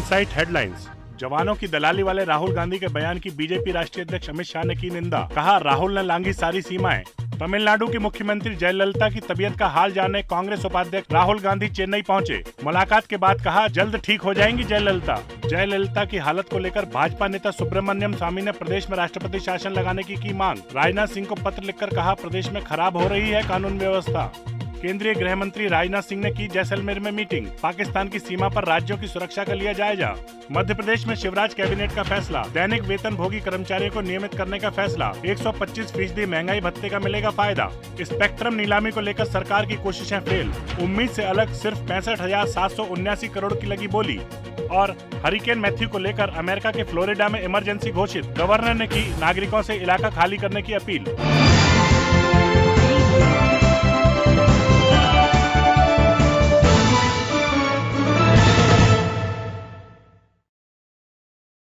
Site headlines. जवानों की दलाली वाले राहुल गांधी के बयान की बीजेपी राष्ट्रीय अध्यक्ष अमित शाह ने की निंदा। कहा, राहुल ने लांघी सारी सीमाएँ। तमिलनाडु की मुख्यमंत्री जयललिता की तबीयत का हाल जानने कांग्रेस उपाध्यक्ष राहुल गांधी चेन्नई पहुँचे। मुलाकात के बाद कहा, जल्द ठीक हो जाएँगी जयललिता। जयललिता की हालत को लेकर भाजपा नेता सुब्रमण्यम स्वामी ने प्रदेश में राष्ट्रपति शासन लगाने की की मांग। राजनाथ सिंह को पत्र लिखकर कहा, प्रदेश में खराब हो रही है कानून व्यवस्था। केंद्रीय गृह मंत्री राजनाथ सिंह ने की जैसलमेर में मीटिंग। पाकिस्तान की सीमा पर राज्यों की सुरक्षा का लिया जायजा। मध्य प्रदेश में शिवराज कैबिनेट का फैसला। दैनिक वेतन भोगी कर्मचारियों को नियमित करने का फैसला। 125 फ़ीसदी महँगाई भत्ते का मिलेगा फ़ायदा। स्पेक्ट्रम नीलामी को लेकर सरकार की कोशिशें फेल। उम्मीद से अलग सिर्फ़ पैंसठ हज़ार सात सौ उन्यासी करोड़ की लगी बोली। और हरिकेन मैथ्यू को लेकर अमेरिका के फ्लोरिडा में इमरजेंसी घोषित। गवर्नर ने की, नागरिकों से इलाका खाली करने की अपील।